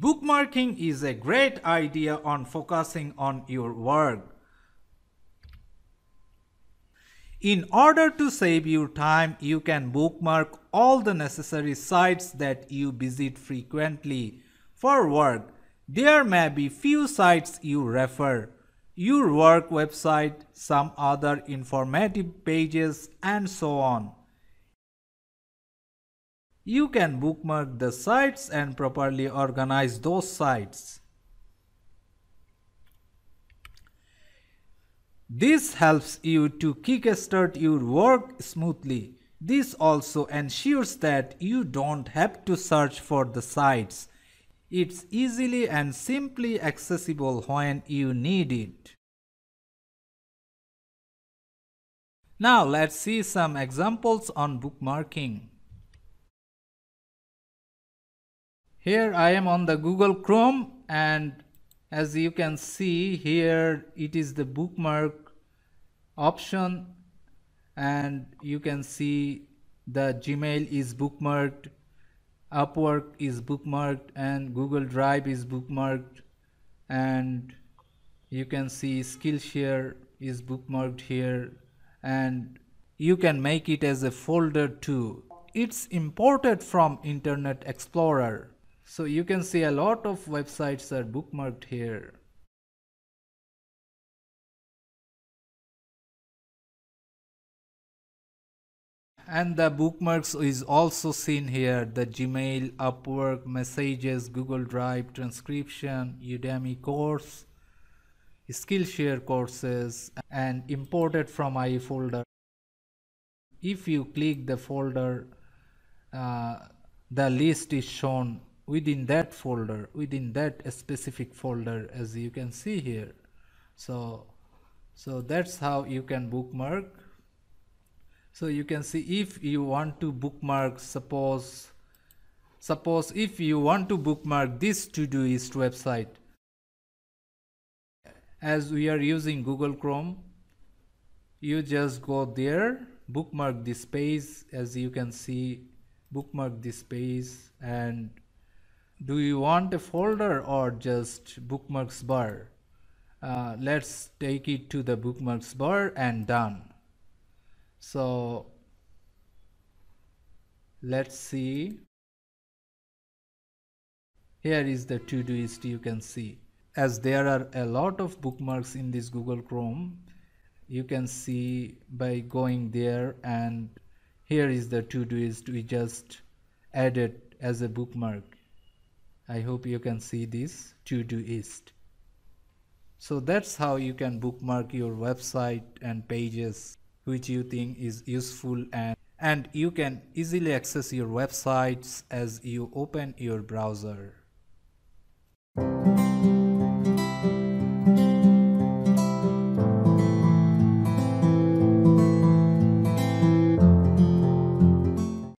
Bookmarking is a great idea on focusing on your work. In order to save your time, you can bookmark all the necessary sites that you visit frequently for work. There may be few sites you refer, your work website, some other informative pages and so on. You can bookmark the sites and properly organize those sites. This helps you to kickstart your work smoothly. This also ensures that you don't have to search for the sites. It's easily and simply accessible when you need it. Now let's see some examples on bookmarking. Here I am on the Google Chrome and as you can see here it is the bookmark option and you can see the Gmail is bookmarked Upwork is bookmarked and Google Drive is bookmarked and you can see Skillshare is bookmarked here and you can make it as a folder too. It's imported from Internet Explorer. So you can see a lot of websites are bookmarked here. And the bookmarks is also seen here. The gmail upwork messages google drive transcription udemy course skillshare courses and imported from iFolder if you click the folder uh, the list is shown within that folder within that specific folder as you can see here. So so that's how you can bookmark so you can see if you want to bookmark suppose suppose if you want to bookmark this Todoist website as we are using Google Chrome you just go there bookmark this page as you can see bookmark this page and do you want a folder or just bookmarks bar? Uh, let's take it to the bookmarks bar and done so let's see. Here is the Todoist you can see. As there are a lot of bookmarks in this Google Chrome you can see by going there and here is the Todoist we just added as a bookmark. I hope you can see this Todoist. So that's how you can bookmark your website and pages which you think is useful and and you can easily access your websites as you open your browser.